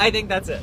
I think that's it.